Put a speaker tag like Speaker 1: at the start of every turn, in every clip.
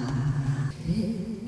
Speaker 1: 아, 그...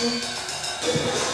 Speaker 1: Thank